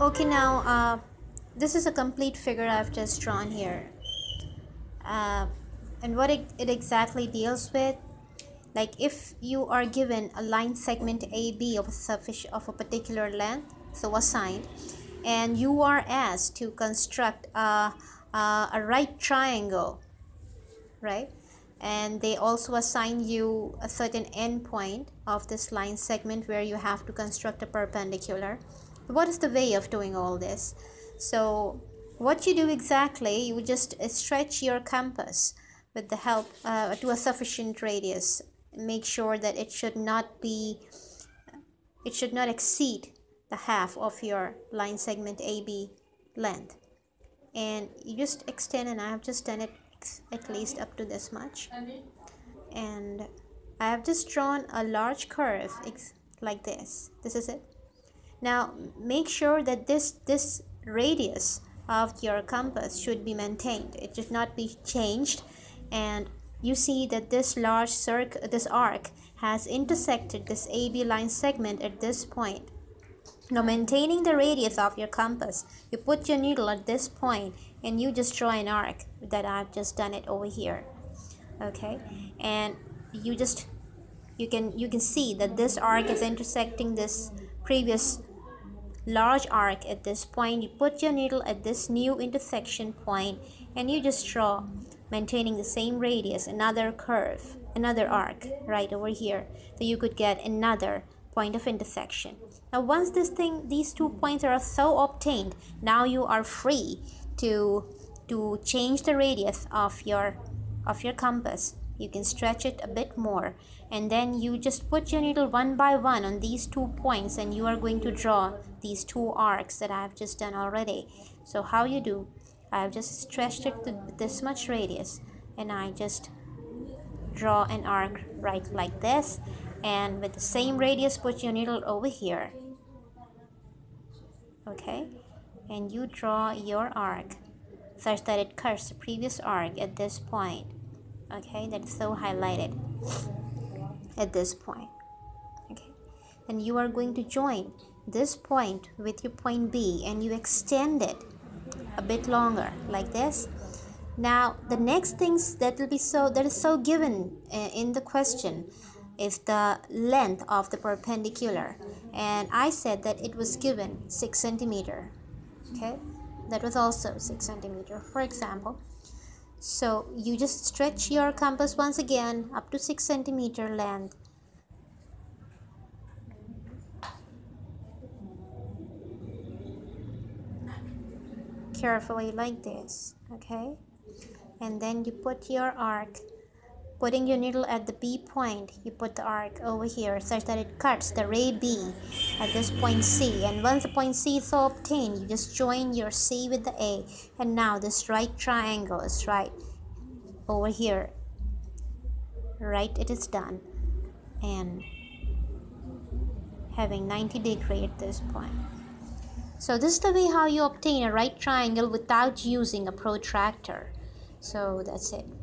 okay now uh, this is a complete figure I've just drawn here. Uh, and what it, it exactly deals with like if you are given a line segment AB of a sufficient of a particular length so assigned and you are asked to construct a, a, a right triangle right? And they also assign you a certain endpoint of this line segment where you have to construct a perpendicular what is the way of doing all this? So what you do exactly you just stretch your compass with the help uh, to a sufficient radius. Make sure that it should not be it should not exceed the half of your line segment AB length. And you just extend and I have just done it at least up to this much. And I have just drawn a large curve like this. This is it now make sure that this this radius of your compass should be maintained. It should not be changed. And you see that this large circle this arc has intersected this AB line segment at this point. Now maintaining the radius of your compass you put your needle at this point and you just draw an arc that I've just done it over here. Okay? And you just you can you can see that this arc is intersecting this previous large arc at this point. You put your needle at this new intersection point and you just draw maintaining the same radius another curve another arc right over here so you could get another point of intersection. Now once this thing these two points are so obtained now you are free to to change the radius of your of your compass you can stretch it a bit more. And then you just put your needle one by one on these two points and you are going to draw these two arcs that I have just done already. So how you do I have just stretched it to this much radius and I just draw an arc right like this. And with the same radius put your needle over here. Okay? And you draw your arc. Such that it cuts the previous arc at this point okay that's so highlighted at this point. Okay. And you are going to join this point with your point B and you extend it a bit longer like this. Now the next things that will be so that is so given uh, in the question is the length of the perpendicular. And I said that it was given 6 centimeter. Okay. That was also 6 centimeter. For example so you just stretch your compass once again up to 6 centimeter length. Carefully like this okay? And then you put your arc putting your needle at the B point you put the arc over here such that it cuts the ray B at this point C. And once the point C is obtained you just join your C with the A. And now this right triangle is right over here. Right it is done. And having 90 degree at this point. So this is the way how you obtain a right triangle without using a protractor. So that's it